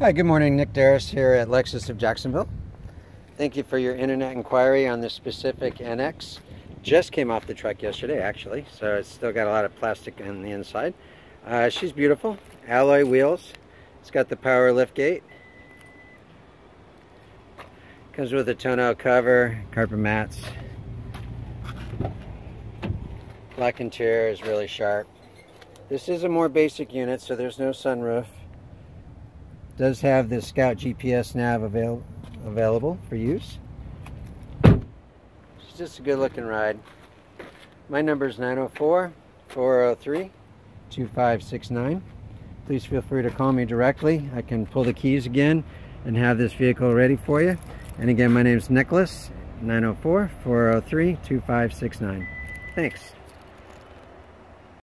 Hi, good morning. Nick Daris here at Lexus of Jacksonville. Thank you for your internet inquiry on this specific NX. Just came off the truck yesterday, actually, so it's still got a lot of plastic on the inside. Uh, she's beautiful. Alloy wheels. It's got the power lift gate. Comes with a tonneau cover, carpet mats. Black interior is really sharp. This is a more basic unit, so there's no sunroof does have the Scout GPS nav avail available for use. It's just a good looking ride. My number is 904-403-2569. Please feel free to call me directly. I can pull the keys again and have this vehicle ready for you. And again, my name is Nicklas, 904-403-2569. Thanks.